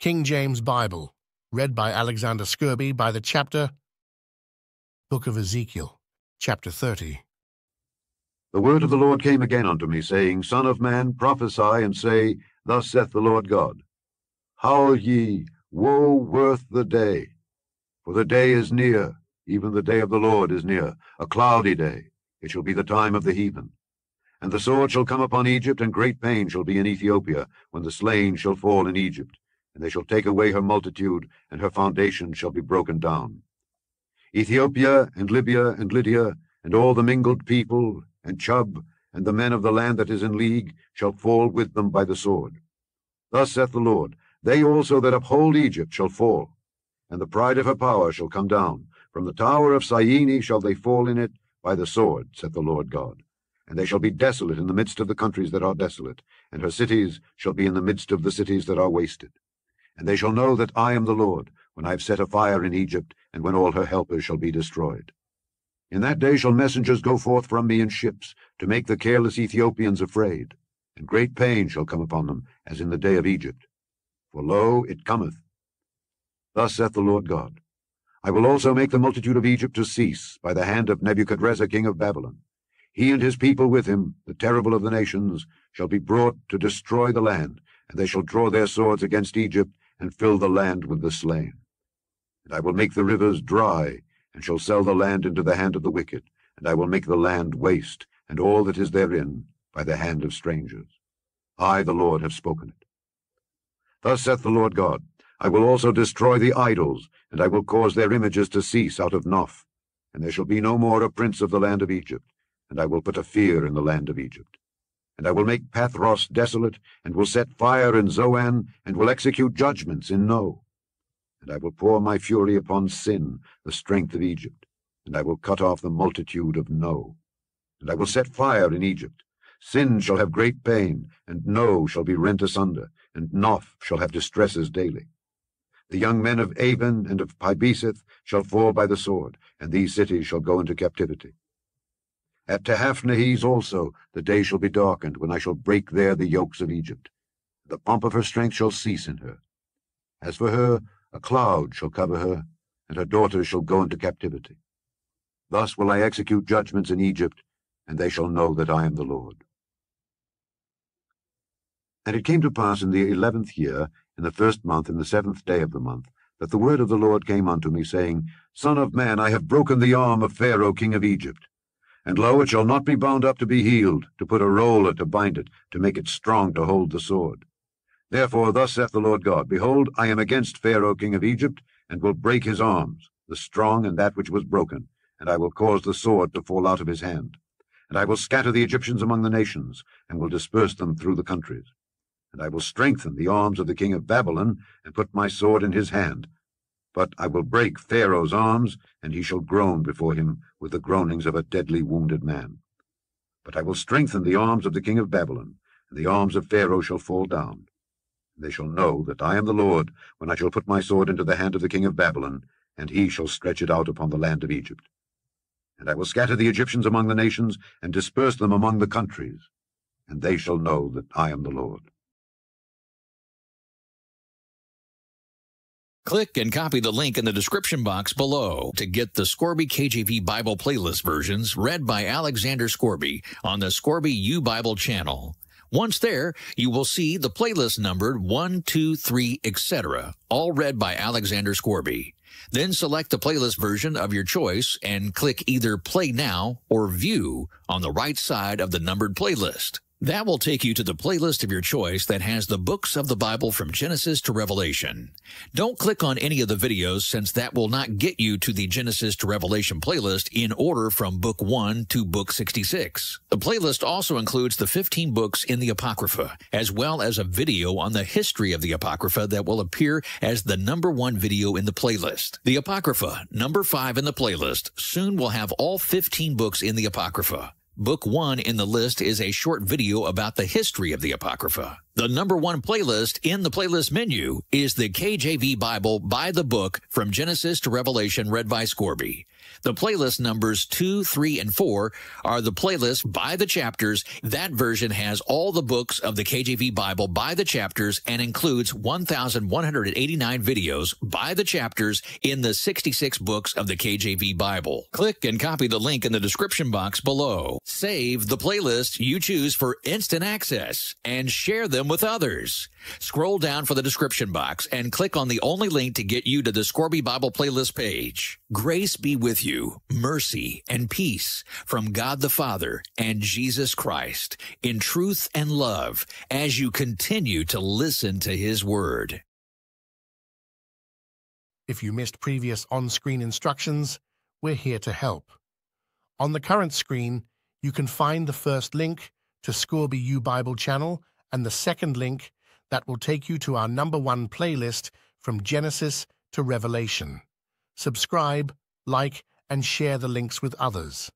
King James Bible, read by Alexander Scourby by the chapter Book of Ezekiel, chapter 30. The word of the Lord came again unto me, saying, Son of man, prophesy, and say, Thus saith the Lord God, Howl ye, woe worth the day! For the day is near, even the day of the Lord is near, a cloudy day. It shall be the time of the heathen. And the sword shall come upon Egypt, and great pain shall be in Ethiopia, when the slain shall fall in Egypt. And they shall take away her multitude, and her foundation shall be broken down. Ethiopia, and Libya, and Lydia, and all the mingled people, and Chub, and the men of the land that is in league, shall fall with them by the sword. Thus saith the Lord, They also that uphold Egypt shall fall, and the pride of her power shall come down. From the tower of Syene shall they fall in it by the sword, saith the Lord God. And they shall be desolate in the midst of the countries that are desolate, and her cities shall be in the midst of the cities that are wasted. And they shall know that I am the Lord, when I have set a fire in Egypt, and when all her helpers shall be destroyed. In that day shall messengers go forth from me in ships, to make the careless Ethiopians afraid, and great pain shall come upon them, as in the day of Egypt. For lo, it cometh. Thus saith the Lord God, I will also make the multitude of Egypt to cease by the hand of Nebuchadrezzar king of Babylon. He and his people with him, the terrible of the nations, shall be brought to destroy the land, and they shall draw their swords against Egypt, and fill the land with the slain. And I will make the rivers dry, and shall sell the land into the hand of the wicked, and I will make the land waste, and all that is therein, by the hand of strangers. I, the Lord, have spoken it. Thus saith the Lord God, I will also destroy the idols, and I will cause their images to cease out of Noph, and there shall be no more a prince of the land of Egypt, and I will put a fear in the land of Egypt. And I will make Pathros desolate, and will set fire in Zoan, and will execute judgments in No. And I will pour my fury upon Sin, the strength of Egypt, and I will cut off the multitude of No. And I will set fire in Egypt. Sin shall have great pain, and No shall be rent asunder, and Noph shall have distresses daily. The young men of Aven and of Pibeseth shall fall by the sword, and these cities shall go into captivity. At Tehaphnehes also the day shall be darkened, when I shall break there the yokes of Egypt. The pomp of her strength shall cease in her. As for her, a cloud shall cover her, and her daughters shall go into captivity. Thus will I execute judgments in Egypt, and they shall know that I am the Lord. And it came to pass in the eleventh year, in the first month, in the seventh day of the month, that the word of the Lord came unto me, saying, Son of man, I have broken the arm of Pharaoh king of Egypt. And lo, it shall not be bound up to be healed, to put a roller to bind it, to make it strong to hold the sword. Therefore thus saith the Lord God, Behold, I am against Pharaoh king of Egypt, and will break his arms, the strong and that which was broken, and I will cause the sword to fall out of his hand. And I will scatter the Egyptians among the nations, and will disperse them through the countries. And I will strengthen the arms of the king of Babylon, and put my sword in his hand. But I will break Pharaoh's arms, and he shall groan before him with the groanings of a deadly wounded man. But I will strengthen the arms of the king of Babylon, and the arms of Pharaoh shall fall down. And they shall know that I am the Lord, when I shall put my sword into the hand of the king of Babylon, and he shall stretch it out upon the land of Egypt. And I will scatter the Egyptians among the nations, and disperse them among the countries, and they shall know that I am the Lord. Click and copy the link in the description box below to get the Scourby KJV Bible playlist versions read by Alexander Scourby on the Scourby YouBible channel. Once there, you will see the playlist numbered 1, 2, 3, etc., all read by Alexander Scourby. Then select the playlist version of your choice and click either Play Now or View on the right side of the numbered playlist. That will take you to the playlist of your choice that has the books of the Bible from Genesis to Revelation. Don't click on any of the videos since that will not get you to the Genesis to Revelation playlist in order from book 1 to book 66. The playlist also includes the 15 books in the Apocrypha, as well as a video on the history of the Apocrypha that will appear as the number one video in the playlist. The Apocrypha, number 5 in the playlist, soon will have all 15 books in the Apocrypha. Book one in the list is a short video about the history of the Apocrypha. The number one playlist in the playlist menu is the KJV Bible by the book from Genesis to Revelation read by Scourby. The playlist numbers 2, 3, and 4 are the playlist by the chapters. That version has all the books of the KJV Bible by the chapters and includes 1,189 videos by the chapters in the 66 books of the KJV Bible. Click and copy the link in the description box below. Save the playlist you choose for instant access and share them with others. Scroll down for the description box and click on the only link to get you to the Scourby Bible playlist page. Grace be with you, mercy and peace from God the Father and Jesus Christ in truth and love as you continue to listen to his word. If you missed previous on-screen instructions, we're here to help. On the current screen, you can find the first link to Scourby YouBible channel and the second link that will take you to our number one playlist from Genesis to Revelation. Subscribe, like, and share the links with others.